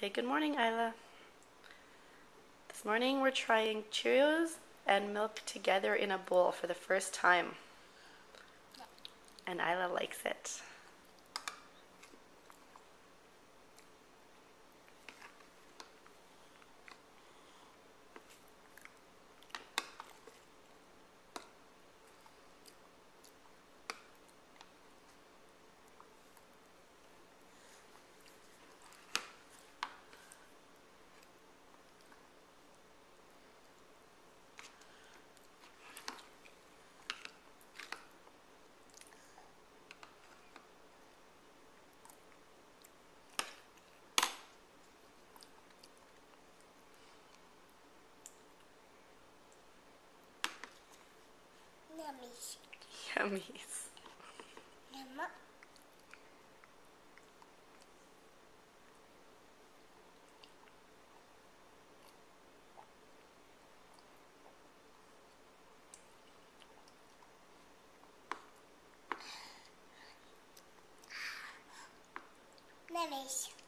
Say good morning, Isla. This morning we're trying Cheerios and milk together in a bowl for the first time. And Isla likes it. Yummies. Yummies. Yumma. Yummies.